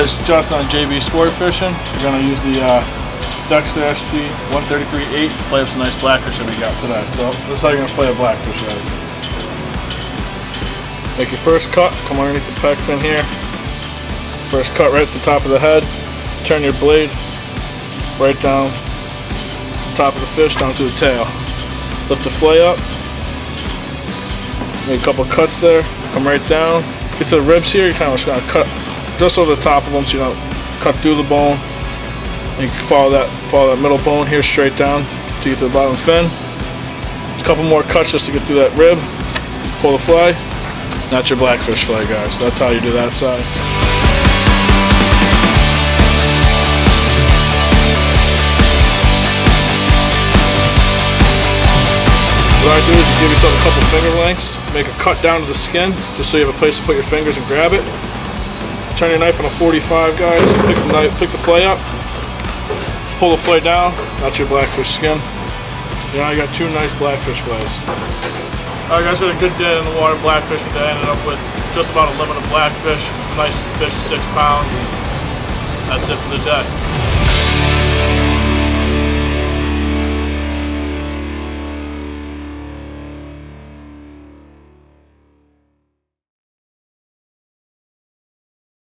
is Justin JB Sport Fishing. We're gonna use the uh, Dexter SG 133.8 to flay up some nice blackfish that we got today. So this is how you're gonna flay a blackfish, guys. Make your first cut, come underneath the pec fin here. First cut right to the top of the head. Turn your blade right down top of the fish down to the tail. Lift the flay up. Make a couple cuts there. Come right down. Get to the ribs here. You're kind of just gonna cut just over the top of them, so you don't cut through the bone. And you can follow that follow that middle bone here straight down to get to the bottom fin. A couple more cuts just to get through that rib. Pull the fly. That's your blackfish fly, guys. That's how you do that side. What I do is give yourself a couple finger lengths, make a cut down to the skin, just so you have a place to put your fingers and grab it. Turn your knife on a 45, guys. Pick the knife, pick the flay up, pull the flay down. That's your blackfish skin. Now you got two nice blackfish flays. All right, guys, we had a good day in the water blackfishing today. Ended up with just about a limit of blackfish. Nice fish, six pounds. That's it for the day.